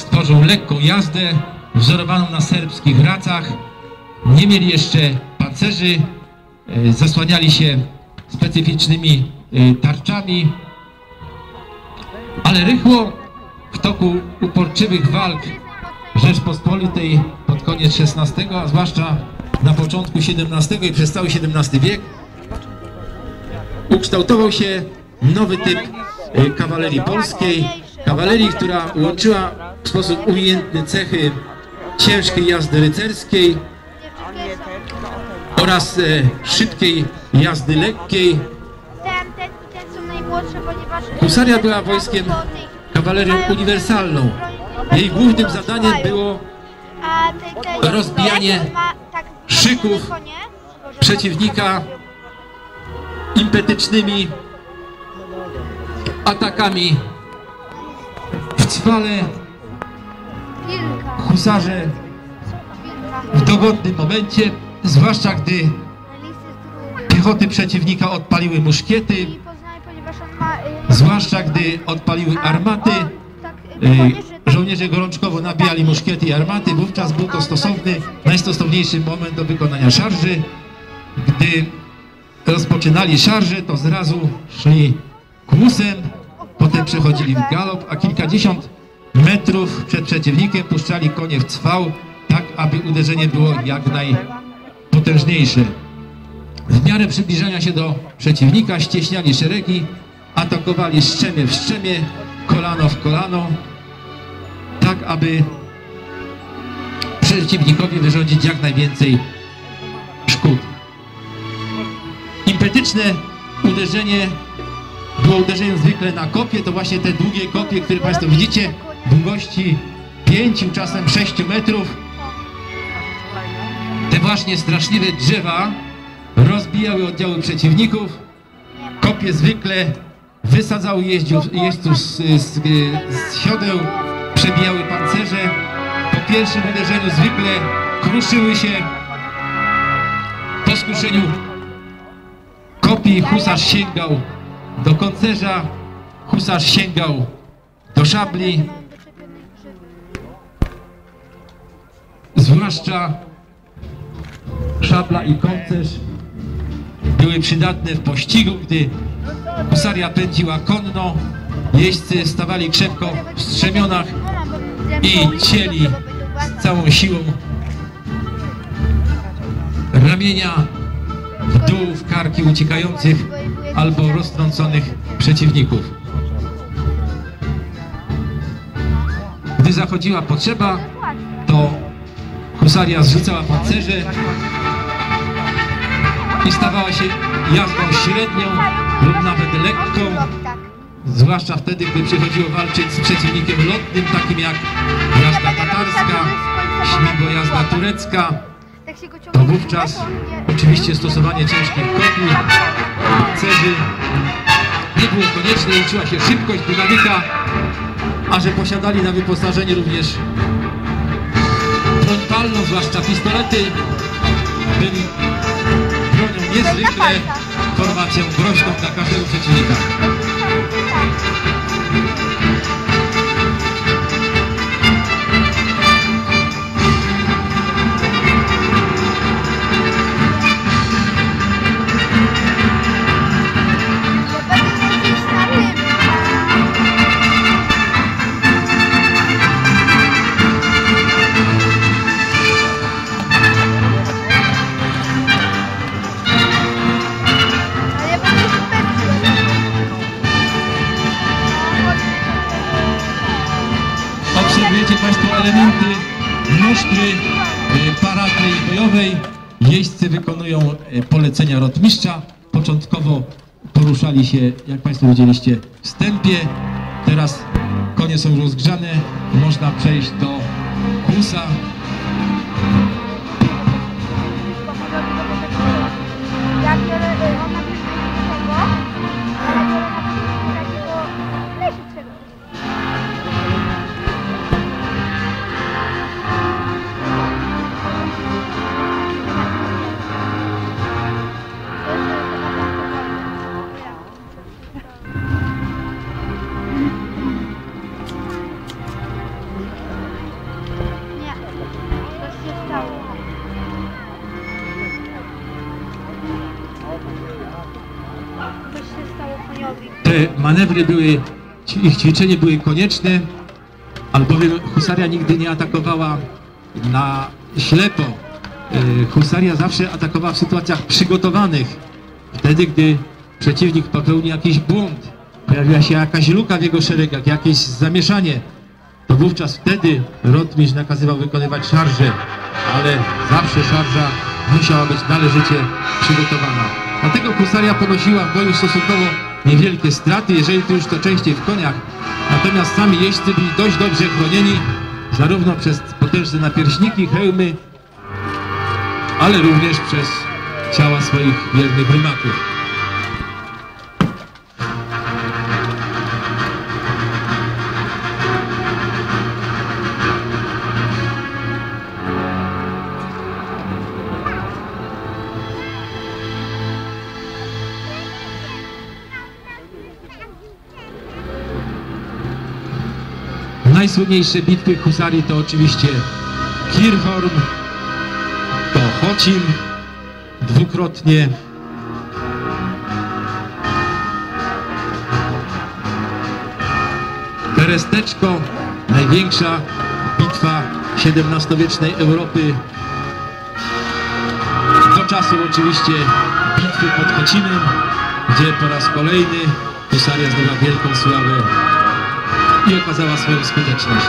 stworzył lekką jazdę wzorowaną na serbskich racach. Nie mieli jeszcze pancerzy, e, zasłaniali się specyficznymi e, tarczami, ale rychło w toku uporczywych walk Rzeczpospolitej pod koniec XVI, a zwłaszcza na początku XVII i przez cały XVII wiek ukształtował się nowy typ e, kawalerii polskiej, kawalerii, która łączyła w sposób umiejętny cechy ciężkiej jazdy rycerskiej oraz e, szybkiej jazdy lekkiej. Husaria była wojskiem kawalerią uniwersalną. Jej głównym zadaniem było rozbijanie szyków przeciwnika impetycznymi atakami w cwale husarze w dogodnym momencie, zwłaszcza gdy piechoty przeciwnika odpaliły muszkiety, zwłaszcza gdy odpaliły armaty, tak- żołnierze gorączkowo nabijali muszkiety i armaty, wówczas był to stosowny, najstosowniejszy moment do wykonania szarży. Gdy rozpoczynali szarże, to zrazu szli kłusem, potem przechodzili w galop, a kilkadziesiąt metrów przed przeciwnikiem puszczali konie w cwał, tak aby uderzenie było jak najpotężniejsze. W miarę przybliżania się do przeciwnika ścieśniali szeregi, atakowali szczemię w szczemię, kolano w kolano, tak aby przeciwnikowi wyrządzić jak najwięcej szkód. Impetyczne uderzenie było uderzeniem zwykle na kopie, to właśnie te długie kopie, które Państwo widzicie, długości 5, czasem 6 metrów. Te właśnie straszliwe drzewa rozbijały oddziały przeciwników. Kopie zwykle wysadzały jeździów, jeźdźców z, z, z siodeł, przebijały pancerze. Po pierwszym uderzeniu zwykle kruszyły się. Po skuszeniu kopii husarz sięgał do koncerza, husarz sięgał do szabli, zwłaszcza szabla i koncerz były przydatne w pościgu, gdy husaria pędziła konno, jeźdźcy stawali krzepko w strzemionach i cieli z całą siłą ramienia w dół, w karki uciekających albo roztrąconych przeciwników. Gdy zachodziła potrzeba, to husaria zrzucała pancerze i stawała się jazdą średnią lub nawet lekką, zwłaszcza wtedy, gdy przychodziło walczyć z przeciwnikiem lotnym, takim jak jazda tatarska, śmigło jazda turecka, to wówczas oczywiście stosowanie ciężkich kopii, pancerzy nie było konieczne, liczyła się szybkość, dynamika, a że posiadali na wyposażenie również broń palną, zwłaszcza pistolety, byli bronią niezwykle formacją groźną dla każdego przeciwnika. Obserwujecie Państwo elementy musztry y, paradnej bojowej. Jeźdźcy wykonują y, polecenia rotmistrza. Początkowo poruszali się, jak Państwo widzieliście, w stępie. Teraz konie są rozgrzane. Można przejść do kłusa. Te manewry były, ich ćwiczenie były konieczne, albowiem husaria nigdy nie atakowała na ślepo. E, Husaria zawsze atakowała w sytuacjach przygotowanych. Wtedy, gdy przeciwnik popełni jakiś błąd, pojawiła się jakaś luka w jego szeregach, jakieś zamieszanie, to wówczas wtedy rotmistrz nakazywał wykonywać szarże, ale zawsze szarża musiała być należycie przygotowana. Dlatego husaria ponosiła w boju stosunkowo niewielkie straty, jeżeli to już to częściej w koniach. Natomiast sami jeźdźcy byli dość dobrze chronieni, zarówno przez potężne napierśniki, hełmy, ale również przez ciała swoich wiernych rymaków. Najsłynniejsze bitwy husarii to oczywiście Kirchhorn, to Chocim dwukrotnie, Teresteczko, największa bitwa XVII-wiecznej Europy. Do czasu oczywiście bitwy pod Chocimem, gdzie po raz kolejny husaria zdobyła wielką sławę i okazała swoją skuteczność.